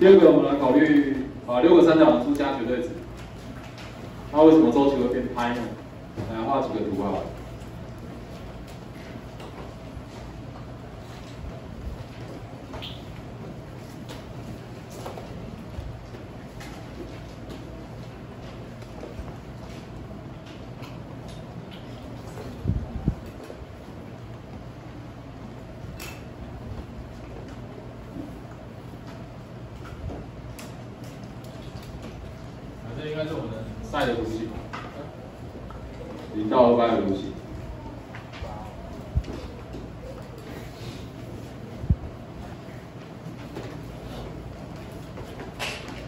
第二个，我们来考虑啊六个三角函数加绝对值，那为什么周期会变 π 呢？来画几个图好了应该是我们赛的图形，零到二派的图形。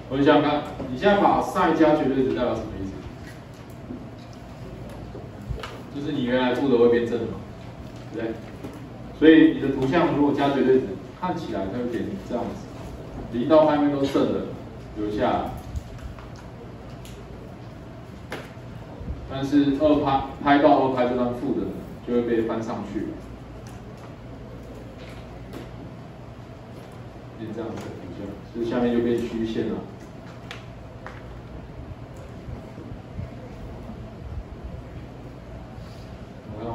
我们想想看，你现在把赛加绝对值代表什么意思？就是你原来负的会变正的嘛，对不对？所以你的图像如果加绝对值，看起来它会变成这样子，零到派面都正的留下。但是二拍拍到二拍这段负的，就会被翻上去，变这样子的图像，所以下面就变虚线了。我看，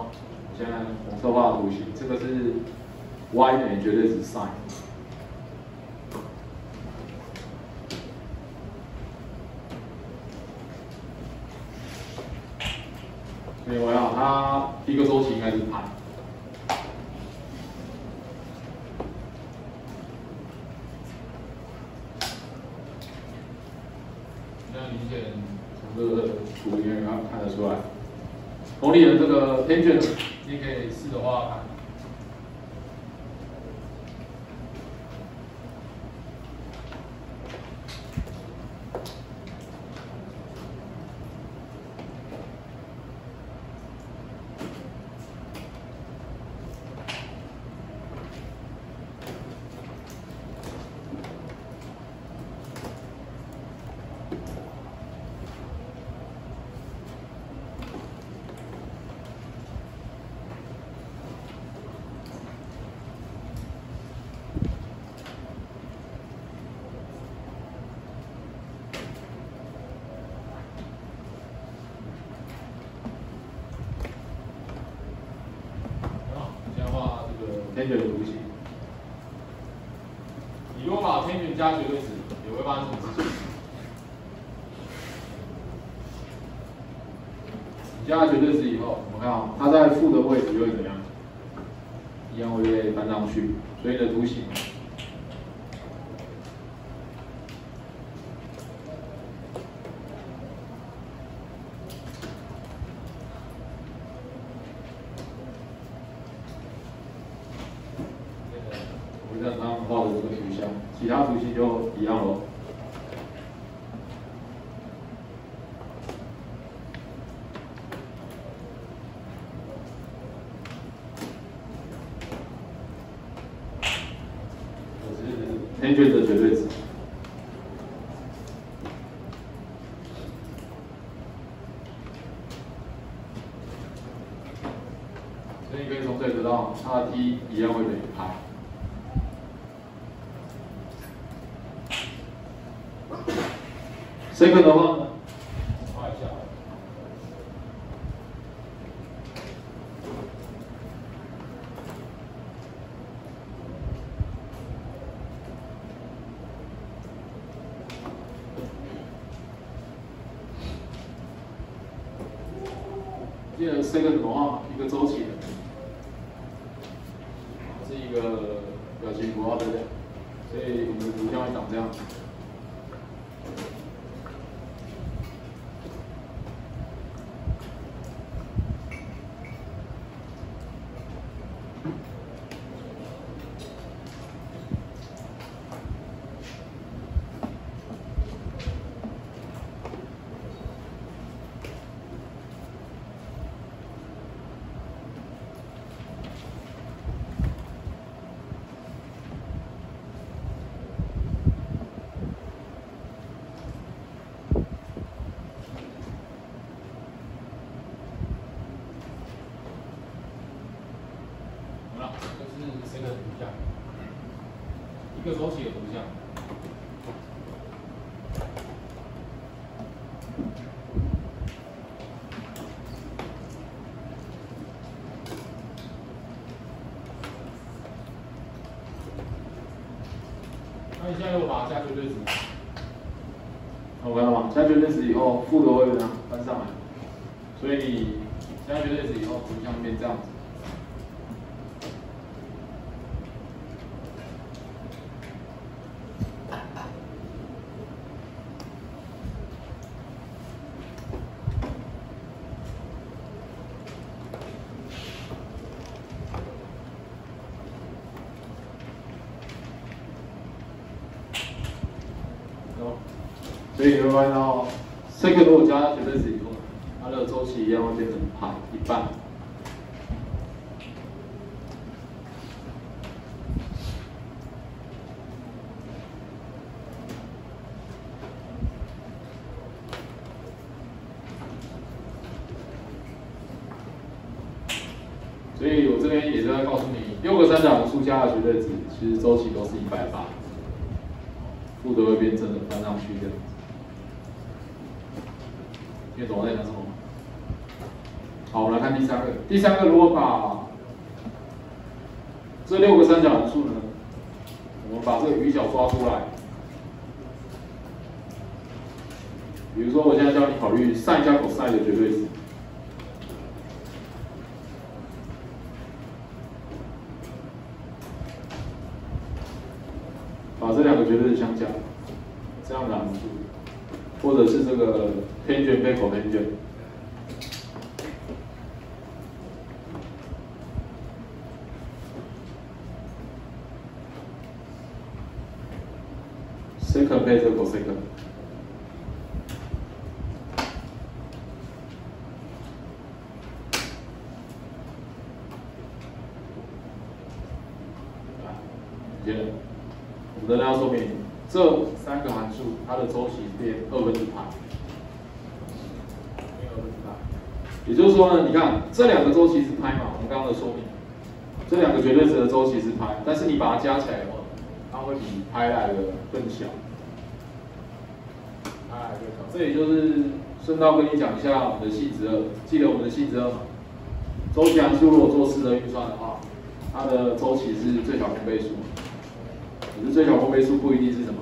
现在红色画的图形，这个是 y 等于绝对值 sin。所以我要它一个周期应该是派。这样明显从这个图里面看看得出来，公理的这个 tangent 你可以试着画看。好，现在画这个 tangent 的图形。你如果把 tan 加绝对值，也会发生什么事情？你加绝对值以后，我们看啊，它在负的位置就会怎样？一样会被搬上去，所以你的图形我们刚刚画的这个图像，其他图形就一样喽。这是 tangent 的绝对值。你可以从这里得到，r t 一样会等于派。这个的话，右手期图像。那你现在又把它加绝对值？我看到吗？加绝对值以后，负的会怎样翻上来？所以你加绝对值以后，图像变这样子。所以你会发现到，这个如果加绝对值以后，它的周期一样会变成派一半。所以我这边也是在告诉你，六个三角函数加的绝对值，其实周期都是一百八，负的会变正的翻上去这样子。听懂我在讲什么？好，我们来看第三个。第三个，如果把这六个三角函数呢，我们把这个余角抓出来。比如说，我现在教你考虑 sin 加 cos 的绝对值，把这两个绝对值相加，这样的函数，或者是这个。偏卷配口偏卷，second 配这个 cosecond，接着，我们要说明这三个函数它的周期变二分之派。也就是说呢，你看这两个周期是拍嘛，我们刚刚的说明，这两个绝对值的周期是拍，但是你把它加起来以后，它会比拍来的更小。哎，更小。这也就是顺道跟你讲一下我们的性质二，记得我们的性质二吗？周期函数如果做四的运算的话，它的周期是最小公倍数，可是最小公倍数不一定是什么，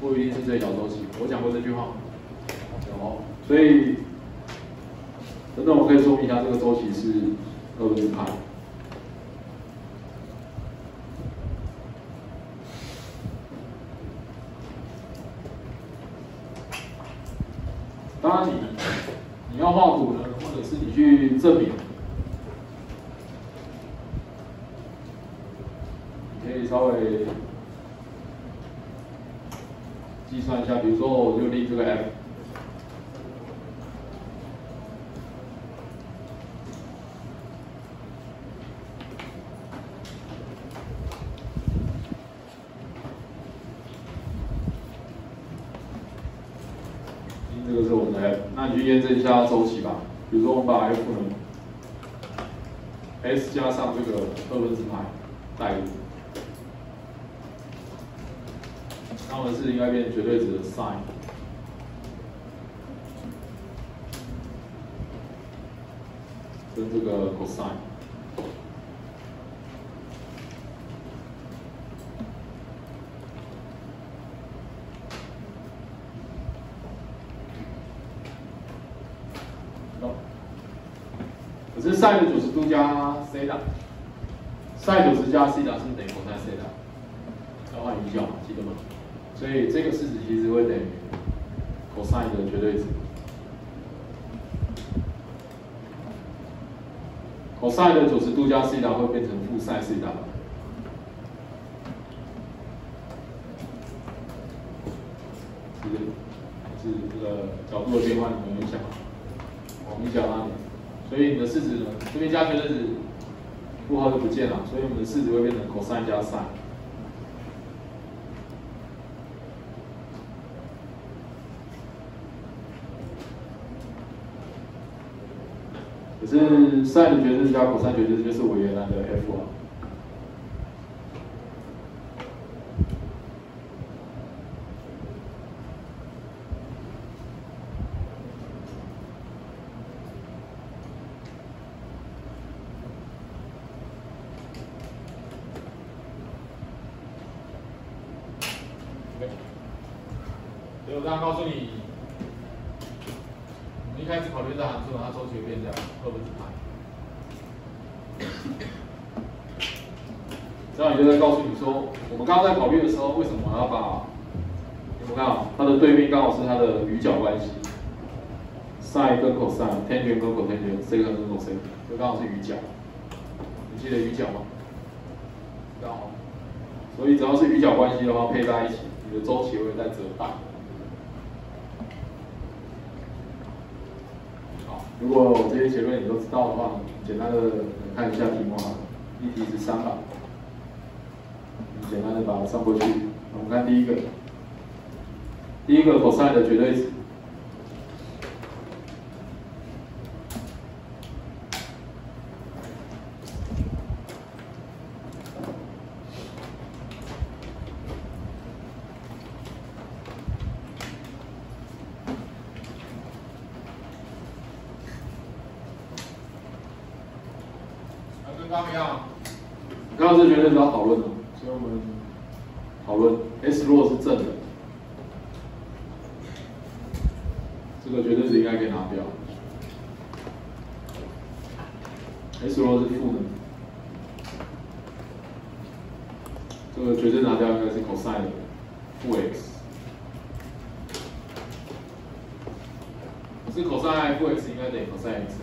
不一定是最小周期。我讲过这句话吗？有，所以。那我可以说明一下，这个周期是二分之派。当然，你你要画图呢，或者是你去证明，你可以稍微计算一下，比如说，我就立这个 f。那你去验证一下周期吧，比如说我们把 f 呢，s 加上这个二分之派代入，那我们是应该变绝对值的 sin，跟这个 cosine。加 c 的，sin 九十加 c 的是等于 cos c 的，要换余角，记得吗？所以这个式子其实会等于 cos 的绝对值，cos 的九十度加西塔会变成负 sin c 的，是是这个角度的变化，你们影响，我们讲哪里？所以你的式子呢，这边加绝对值负号就不见了，所以我们的式子会变成 cos 加 sin。可是 sin 的绝对值加 cos 绝对值就是我原来的 f 啊。所以我这样告诉你，我们一开始考虑这函数，它周期会变这样，二分之派。这样也就在告诉你说，我们刚刚在考虑的时候，为什么要把，有没有看到它的对面刚好是它的余角关系，sin 跟 cos，tangent 跟 cotangent，sec 跟就刚好是余角。你记得余角吗？刚好。所以只要是余角关系的话，配在一起，你的周期会在折半。如果这些结论你都知道的话，简单的看一下题目啊，一题是三吧。简单的把它上过去。我们看第一个，第一个 cosine 的绝对值。跟刚刚一样，刚刚是绝对值要讨论的。所以我们讨论 S 如果是正的，这个绝对值应该可以拿掉。S 如果是负的，这个绝对拿掉应该是 cosine 负 x。是 cosine 负 x 应该等于 cosine x。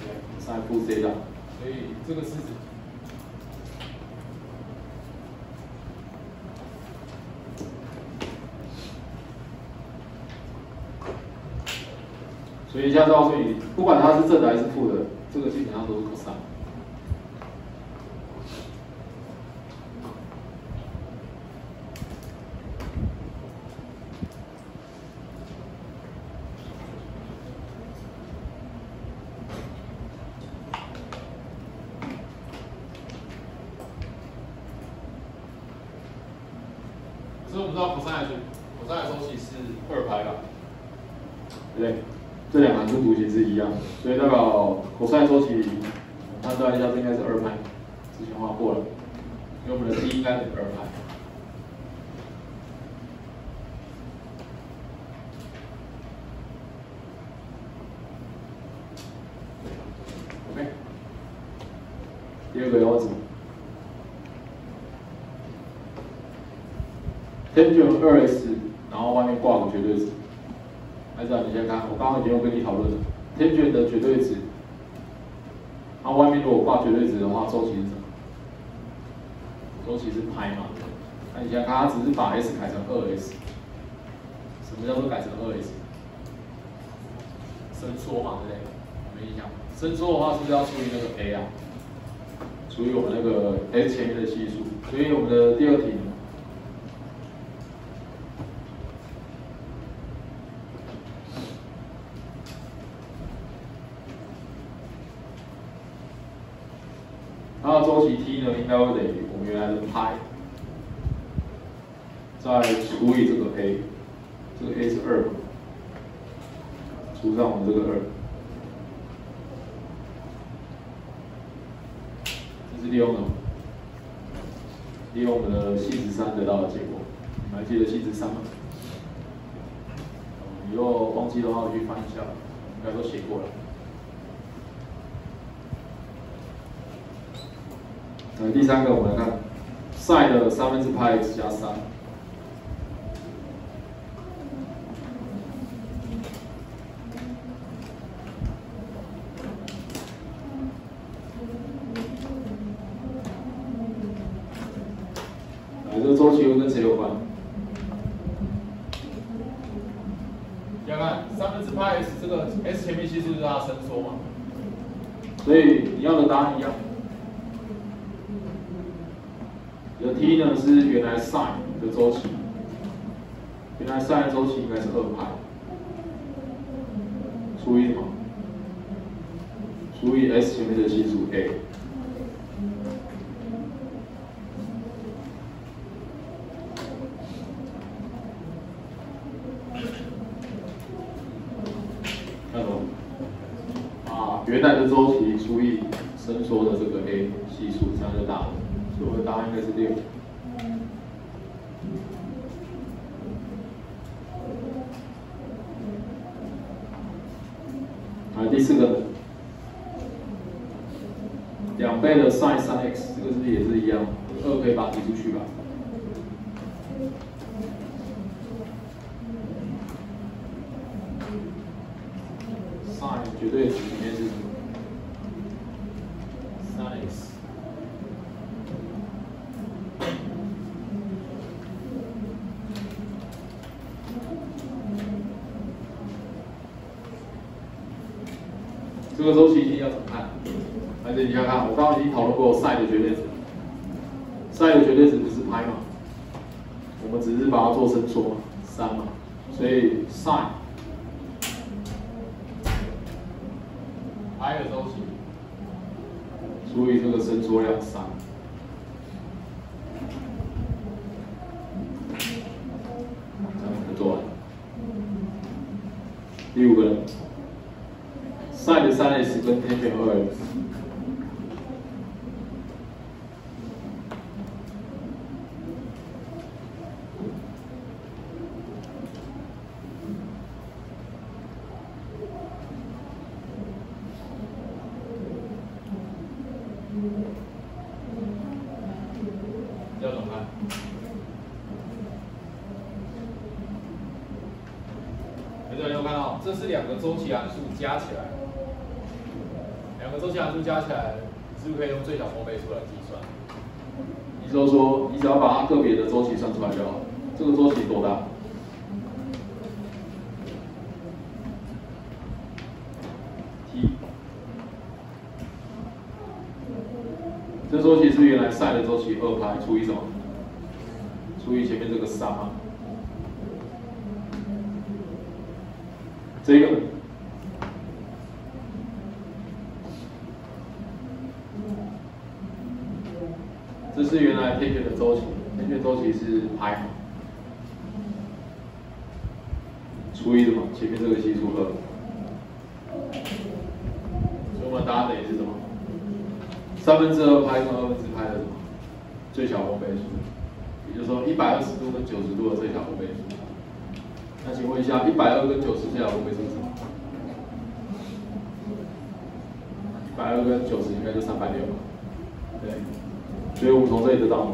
对，cosine 负 z 的，所以这个是。所以现在告诉你，不管它是正的还是负的，这个基本上都是 cos。所以我们知道 cos 的 cos 的周期是二派了，对不对？这两函数图形是一样的，所以代表 cos 周期，判断一下，这应该是二派，之前画过了，因为我们的 t 应该是二派。OK，第二个要什么？tangent 二 s，然后外面挂个绝对值。还是你先看，我刚刚已经有跟你讨论了，tangent 的绝对值，它外面如果挂绝对值的话，周期是什么？周期是派嘛？那你先看，它只是把 s 改成二 s，什么叫做改成二 s？伸缩嘛，对不对？没印象。伸缩的话是不是要除以那个 a 啊？除以我们那个 s 前面的系数。所以我们的第二题。它的应该会等于我们原来的派，再除以这个 a，这个 a 是二，除上我们这个二，这是利用的，利用我们的系值三得到的结果。你还记得系值三吗？你如果忘记的话，我去翻一下，应该都写过了。来，第三个我们来看，sin 的三分之派 x 加三。来，这个周期又跟谁有关？看看三分之派 x 这个 s 前面系数是它伸缩嘛？所以你要的答案一样。的 t 呢是原来 sin 的周期，原来 sin 的周期应该是二派，除以什么？除以 s 前面的系数 a。看懂？啊，原来的周期除以伸缩的这个 a 系数，这样就答了。所以我的答案应该是六。次根，两倍的 sin 三 x，这个是不是也是一样？二可以把它提出去吧？sin 绝对值里面是什么？sin x。这个周期一定要怎么看？而且你看看，我刚刚已经讨论过 sin 的绝对值，sin 的绝对值不是拍嘛？我们只是把它做伸缩嘛，三嘛，所以 sin 派的周期除以这个伸缩量三，这样就做完。第五个人。sin 的三 s 跟 tan 的二 s，要怎么看？有没有看到？这是两个周期函数加起来。两个周期函数加起来，是不是可以用最小公倍数来计算？也就是说，你只要把它个别的周期算出来就好。这个周期多大？t。这周期是原来 sin 的周期二派除以什么？除以前面这个三嘛。这个。这是原来天旋的周期，天旋周期是派嘛，除以什么？前面这个系数二，所以我们答案等于是什么？三分之二拍跟二分之派的什么？最小公倍数，也就是说一百二十度跟九十度的最小公倍数。那请问一下，一百二跟九十最小公倍数是什么？一百二跟九十应该就三百六吧？对。所以我们从这里得到，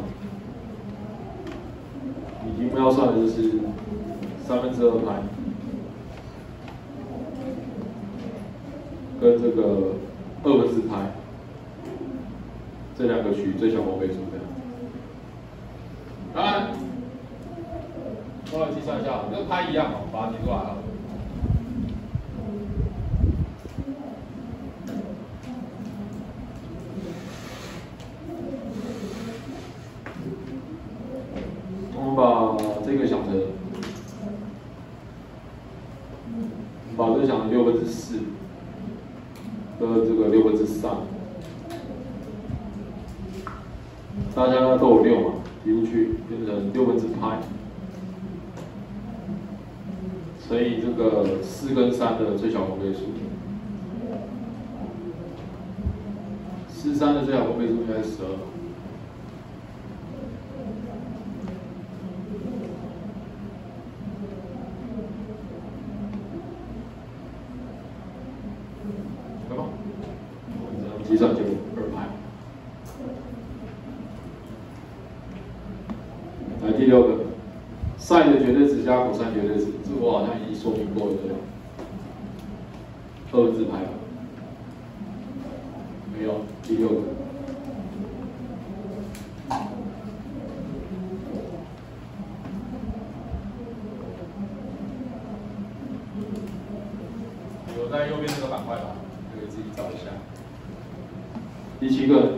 你题目要算的就是三分之二派跟这个二分之派这两个取最小公倍数的。来，我来计算一下，跟派一样嘛，把它提出来啊。把这个想成，把这个想成六分之四的这个六分之三，大家呢都有六嘛，提出去变成六分之派，乘以这个四跟三的最小公倍数，四三的最小公倍数应该是十二。计算就二派。来第六个，sin 的绝对值加 cos 绝对值，这我好像已经说明过了，对吧？二分之派没有，第六个。有在右边这个板块吧？可以自己找一下。第七个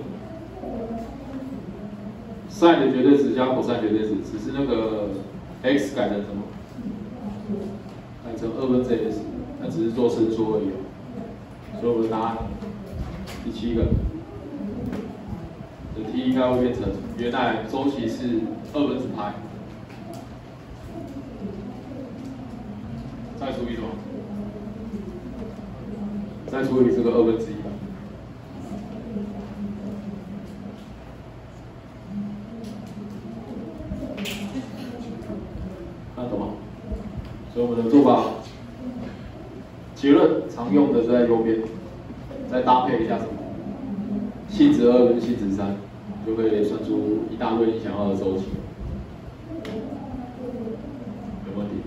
，sin 的绝对值加 cos 绝对值，只是那个 x 改成什么？改成二分之 s，那只是做伸缩而已。所以我们答案第七个，这 t 应该会变成原来周期是二分之派，再除以什么？再除以这个二分之一。看懂吗？所以我们的做法，结论常用的在右边，再搭配一下？性质二跟性质三，就会算出一大堆你想要的周期。有问题？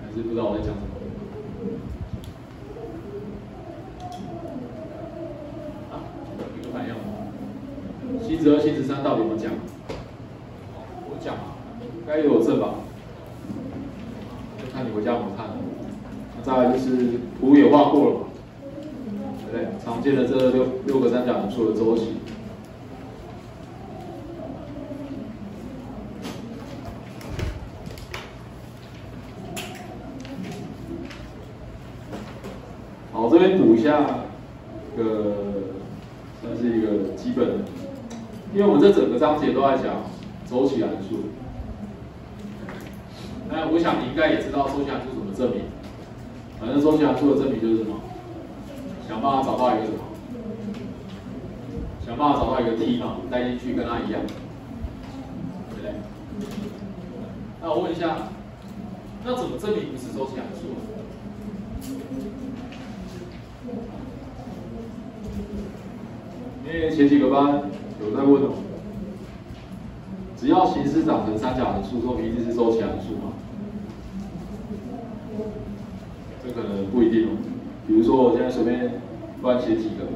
还是不知道我在讲什么？啊，一个反应。性质二、性质三到底怎么讲？我讲啊，该有证吧？就看你回家怎么看。那再来就是图也画过了嘛，对不对？常见的这六六做的周期。好，这边补一下，个算是一个基本的，因为我们这整个章节都在讲周期函数。那我想你应该也知道周期函数怎么证明，反正周期函数的证明就是什么，想办法找到一个什么，想办法找到一个 t 嘛，带进去跟它一样，对不对？那我问一下，那怎么证明不是周期函数？因为前几个班有在问哦，只要形式长成三角函数，说一定是周期函数吗？这可能不一定哦。比如说我现在随便乱写几个。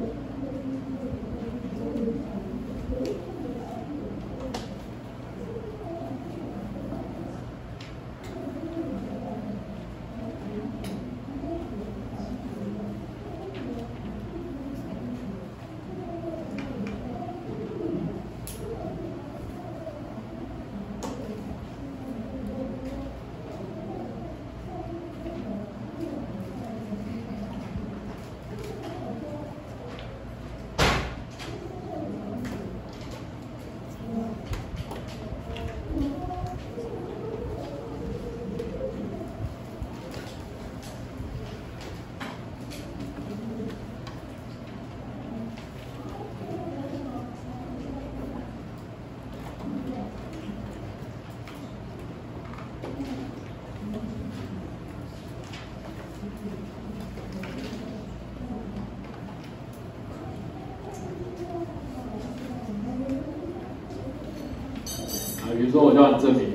说我就要证明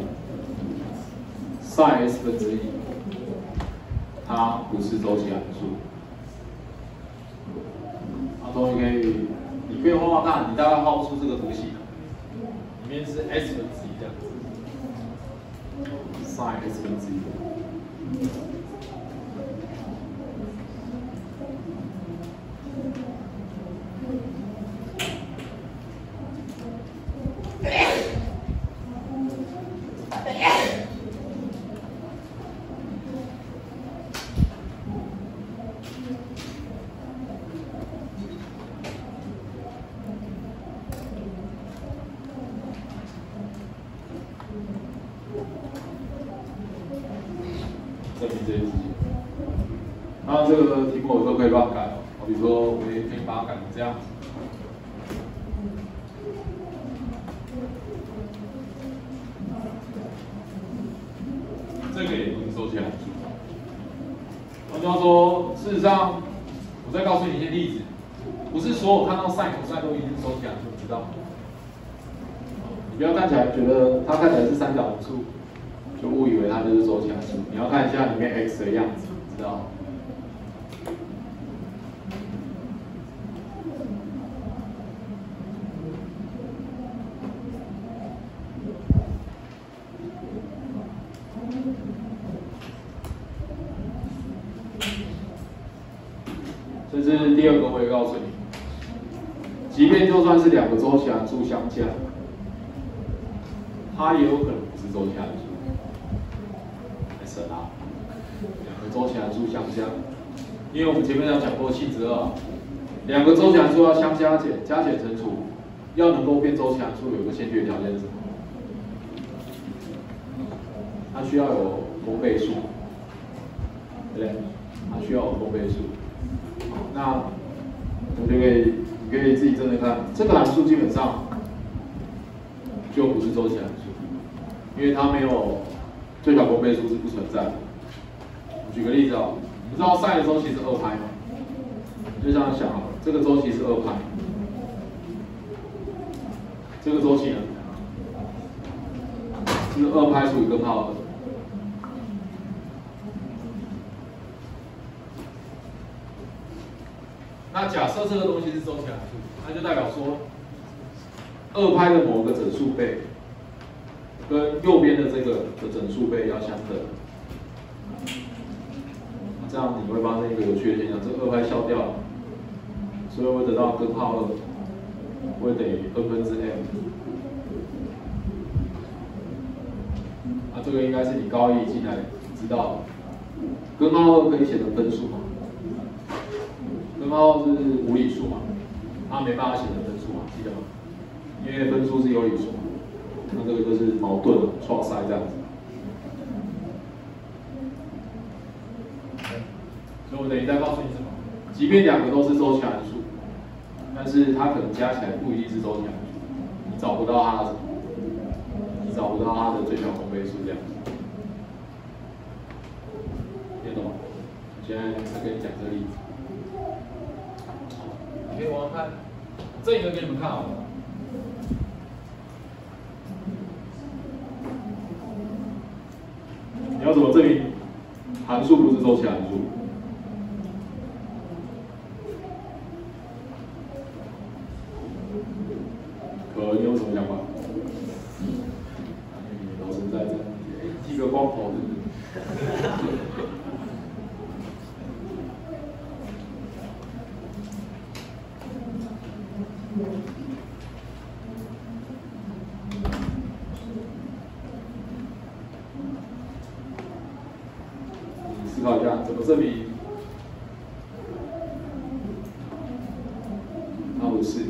sin s 分之一，它不是周期函数。它，终于可以，你可以画画看，你大概画不出这个图形，里面是 s 分之一这样子，sin s 分之一。证明这件事情。那这个题目我都可以乱改哦，我比如说我也可以把它改成这样子。这个也不是周期函数。换句话说，事实上，我再告诉你一些例子，不是所有看到 sin、cos 都一定是周期函数，知道吗？你不要看起来觉得它看起来是三角函数。就误以为它就是周期函数，你要看一下里面 x 的样子，知道这是第二个，我也告诉你，即便就算是两个周期函数相加，它也有可能不是周期函数。还是啊，两个周期函数相加，因为我们前面有讲过性质二，两个周期函数要相加减，加减乘除，要能够变周期函数，有个先决条件是什么？它需要有公倍数，对不对？它需要有公倍数。那我就可以，你可以自己真的看，这个函数基本上就不是周期函数，因为它没有。最小公倍数是不存在的，举个例子哦，你知道 sin 的周期是二拍吗？就这样想啊，这个周期是二拍，这个周期呢，是二拍除以根号二。那假设这个东西是周期函数，那就代表说，二拍的某个整数倍，跟右边的这个的整数倍要相等。这样你会发现一个有趣的现象，这二拍消掉了，所以会得到根号二会等于二分之 m。啊，这个应该是你高一进来知道的，根号二可以写成分数吗？根号二是无理数嘛，它没办法写成分，因为分数是有理数，那这个就是矛盾创塞这样子。所以我等于再告诉你什么？即便两个都是周期函数，但是它可能加起来不一定是周期函数，你找不到它的？你找不到它的最小公倍数这样子。听懂吗？现在再跟你讲这个例子。你可以往看，这一个给你们看好了。你要怎么证明函数不是周期函数？证明它不是。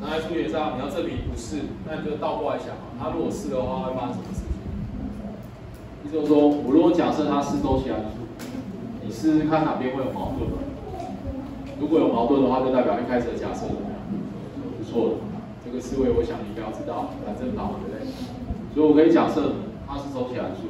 那在数学上，你要证明不是，那就倒过来想嘛。它如果是的话，会发生什么事情？也就是说，我如果假设它是周期函数，你试试看哪边会有矛盾。如果有矛盾的话，就代表一开始的假设怎么样？是错的。这个思维，我想你应该要知道，反正跑对不对？所以我可以假设它是周期函数。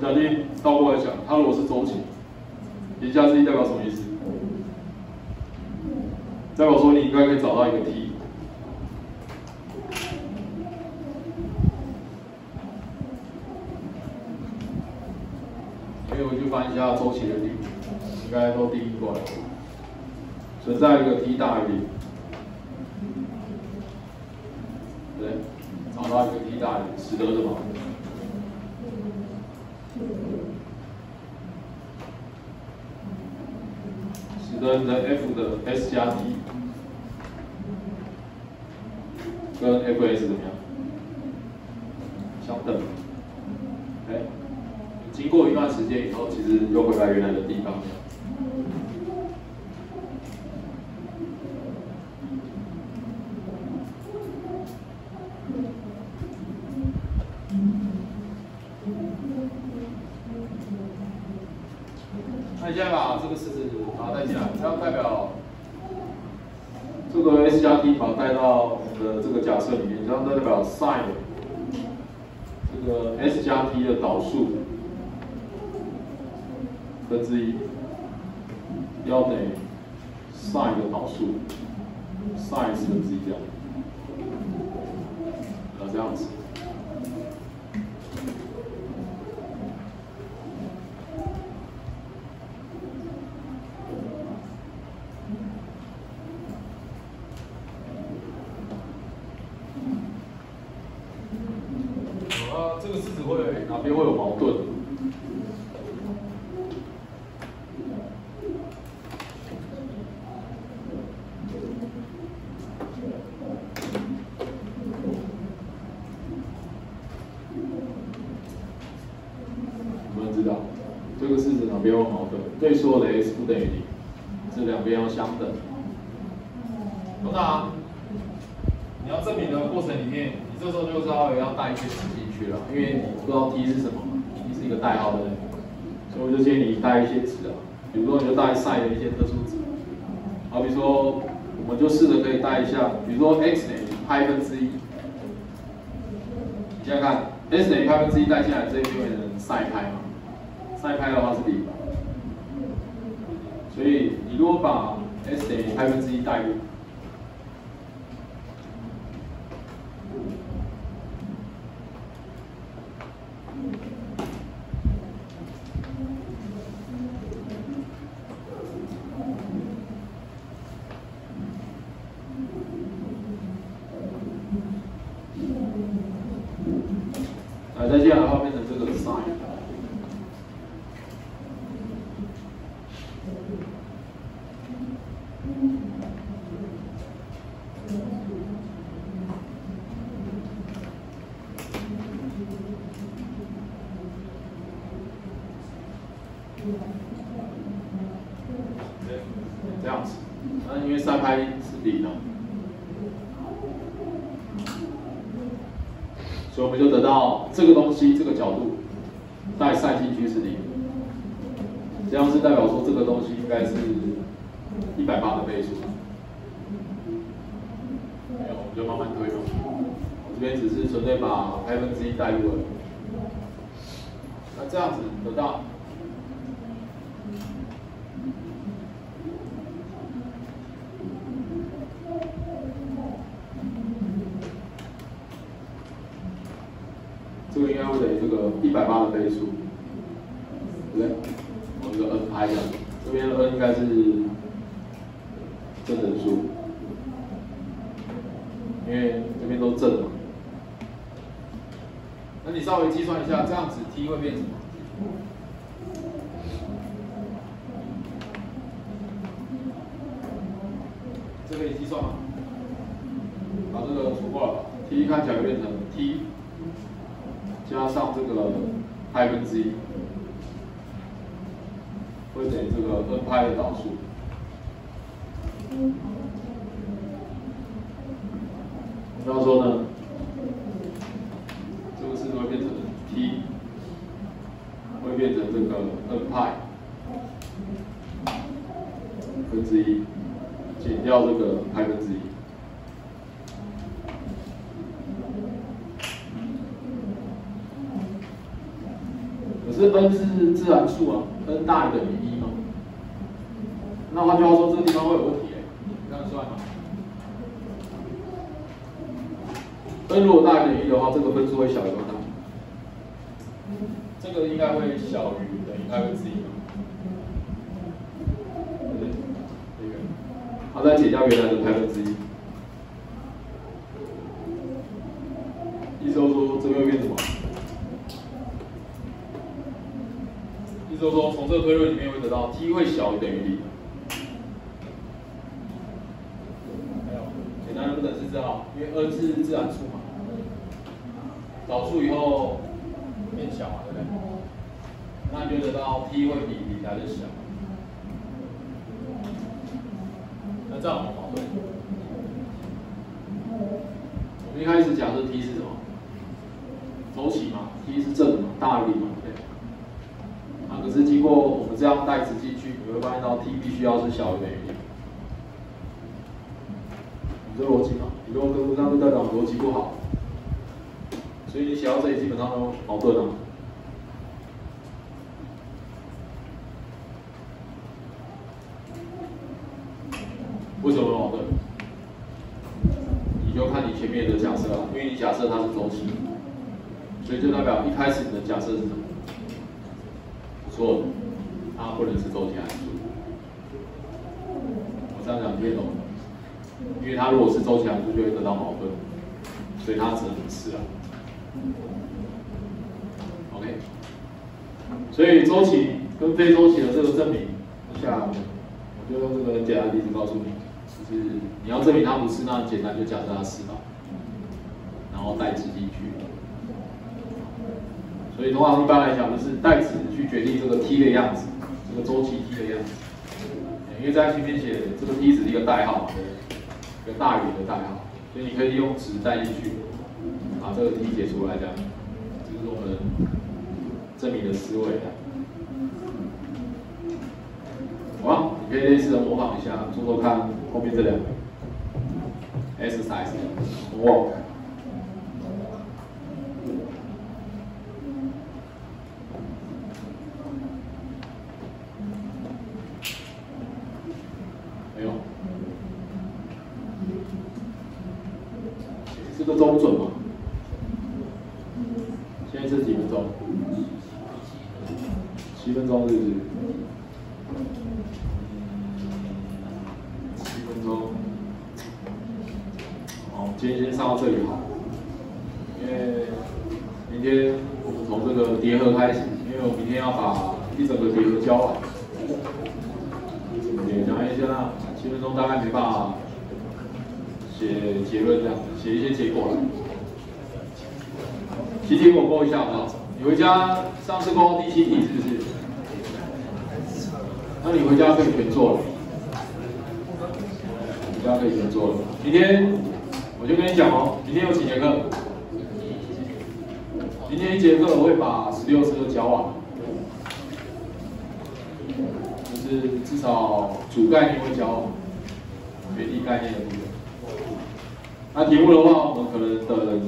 假定倒过来想，它如果是周期，一加之一代表什么意思？代表说你应该可以找到一个 t，因为我去翻一下周期的定义，应该都定义过来，存在一个 t 大于零，对，找到一个 t 大于零，使得什么？跟跟 f 的 s 加 t 跟 f(s) 怎么样？相等。哎，经过一段时间以后，其实又回到原来的地方。那现在把这个式子把它带进来，它要代表这个 s 加 t 把它带到我们的这个假设里面，这样代表 sin 这个 s 加 t 的导数分之一要等于 sin 的导数 sin 四分之一这样，要这样子。哪边会有矛盾？我们知道，这个式子哪边有矛盾？对所有的 x 不等于零，这两边要相等。通常你要证明的过程里面，你这时候就稍微要带一些词进去了，因为你不知道 t 是什么，t 是一个代号的，所以我就建议你带一些词啊，比如说你就带 sin 的一些特殊值，好比说我们就试着可以带一下，比如说 x 等于派分之一，你现在看，x 等于派分之一带进来，这就变成 sin 派嘛，sin 派的话是零，所以你如果把 x 等于派分之一带入。来，再接下来的话变成这个 sin。对，这样子，那因为 sin 派是零的。所以我们就得到这个东西，这个角度带塞进去是零，这样是代表说这个东西应该是一百八的倍数。没有，我们就慢慢推了。我这边只是纯粹把派分之一带入了。那这样子得到。这个应该会等于这个一百八的倍数，对不对？我这个 n 派的，这边的 n 应该是正整数，因为这边都正嘛。那你稍微计算一下，这样子 t 会变什么？这可以计算吗？把这个除过了，t 看起来变成 t。加上这个派分之一，会等于这个 n 派的导数。这样说呢，这个式子会变成 t，会变成这个 n 派分之一，减掉这个派分之一。可是 n 是自然数啊，n 大于等于一嘛。那换句话说，这个地方会有问题哎，这样算吗？n 如果大于等于一的话，这个分数会小于多少？这个应该会小于等于派分之一嘛？对不对？这个，好，再减掉原来的派分之一，意思就是说这个会变什么？就是说，从这个推论里面会得到 t 会小于等于零。没有，简单的不等式知道，因为 n 是自然数嘛，导数以后变小嘛，对不对？那你就得到 t 会比零来的小。那这样有矛盾？我们一开始假设 t 是什么？周期嘛，t 是正的嘛，大于零嘛。可是经过我们这样代值进去，你会发现到 t 必须要是小于等于零。你这逻辑吗？你如果跟不上，就代表逻辑不好。所以你写到这里基本上都矛盾了。为什么矛盾？你就看你前面的假设啊，因为你假设它是周期，所以就代表一开始你的假设是什么？不错，它不能是周期函数。我这样讲听懂吗？因为它如果是周期函数，就会得到矛盾，所以它只能是啊。OK，所以周期跟非周期的这个证明，像我就用这个简单的例子告诉你，就是你要证明它不是，那简单就假设它是吧，然后代值进去。所以通常一般来讲，就是代值去决定这个 t 的样子，这个周期 t 的样子。因为在前面写这个 t 只是一个代号，一个大于的代号，所以你可以用值代进去，把这个 t 解出来，这样，这是我们证明的思维。好吧，你可以类似的模仿一下，做做看后面这两个 exercise，walk。这个钟准吗？现在是几分钟？七分钟是不是？七分钟。好，今天先上到这里好。因为明天我们从这个叠合开始，因为我明天要把一整个叠合教完。讲一下，七分钟大概没办法。写结论这样，写一些结果来。习题我过一下好不好？你回家上次过第七题是不是？那你回家可以全做了。回家可以全做了。明天我就跟你讲哦，明天有几节课？明天一节课我会把十六次都教完，就是至少主概念会教，学地概念。那题目的话，我们可能等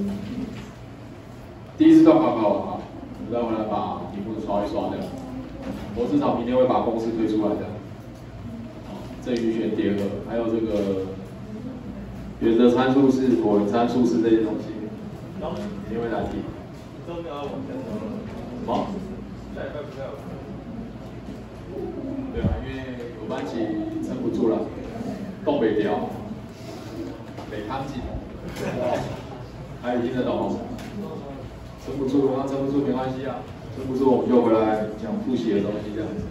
第一次段考考完啊，我再回来把题目刷一刷这样。我至少明天会把公式推出来的。正余弦叠合，还有这个原则参数是、椭圆参数是这些东西，明天会答题。什么？对啊，因为我班级撑不住了，东北调，北康记。还有听得懂吗？撑不住，那撑不住没关系啊，撑不住我们就回来讲复习的东西这样子。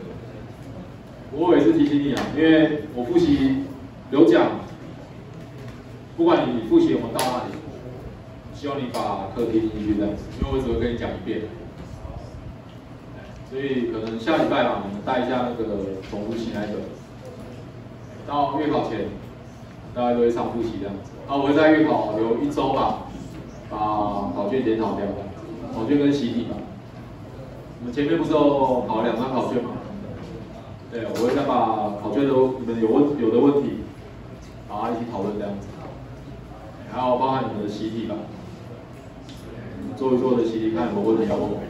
我也是提醒你啊，因为我复习有讲，不管你复习有没有到那里，希望你把课听进去这样子，因为我只会跟你讲一遍。所以可能下礼拜啊，我们带一下那个总复习那个，到月考前，大家都会上复习这样子。啊，我会在月考留一周吧，把考卷检讨掉，考卷跟习题吧。我们前面不是有考两张考卷吗？对，我会再把考卷都你们有问有的问题，把它一起讨论这样子。还有包含你们的习题吧，做一做的习题看有没有问题要问我。